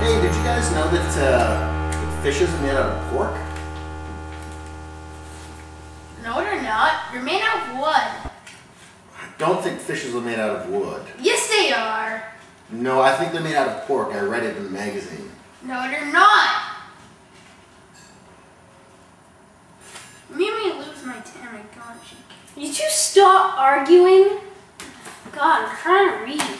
Hey, did you guys know that, uh, that fishes are made out of pork? No, they're not. They're made out of wood. I don't think fishes are made out of wood. Yes, they are. No, I think they're made out of pork. I read it in a magazine. No, they're not. You made me lose my tammy, don't you? Did you stop arguing? God, I'm trying to read.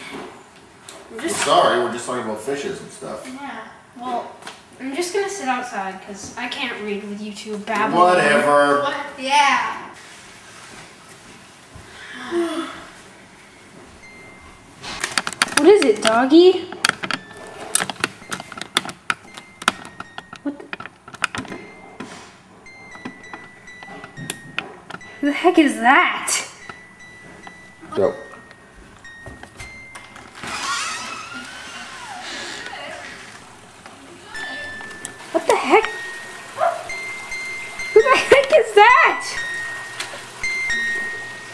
I'm I'm sorry, we're just talking about fishes and stuff. Yeah. well. I'm just gonna sit outside because I can't read with you two babbling. Whatever. What? Yeah. What is it, doggy? What the, Who the heck is that? Go. The heck? Who the heck is that?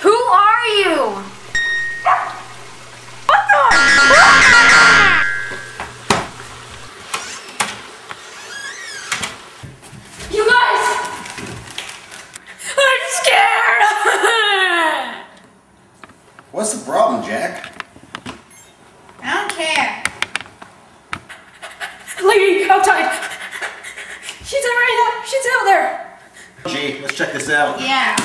Who are you? What the? You guys! I'm scared! What's the problem, Jack? I don't care. Lady outside! Out there! Gee, let's check this out. Yeah.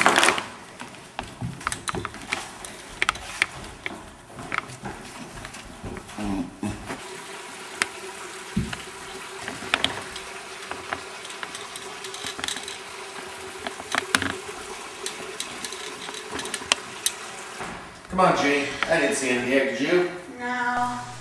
Come on, G. I didn't see anything here, did you? No.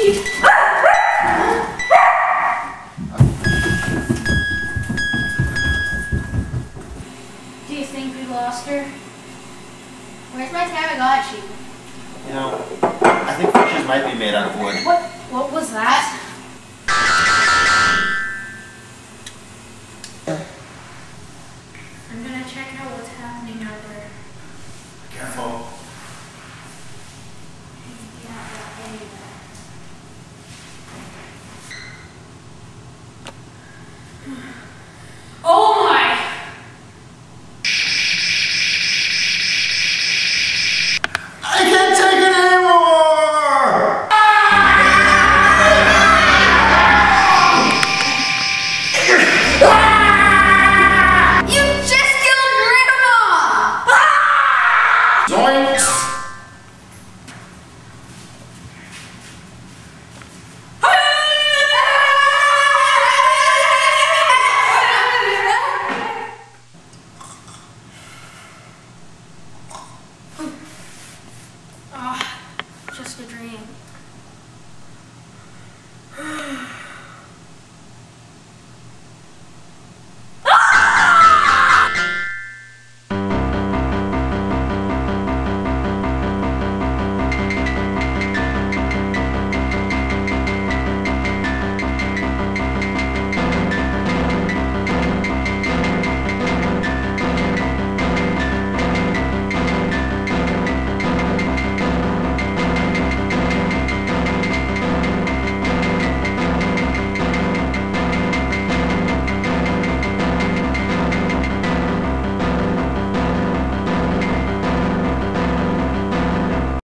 Do you think we lost her? Where's my Tamagotchi? You know, I think fishes might be made out of wood. What what was that? Mm-hmm.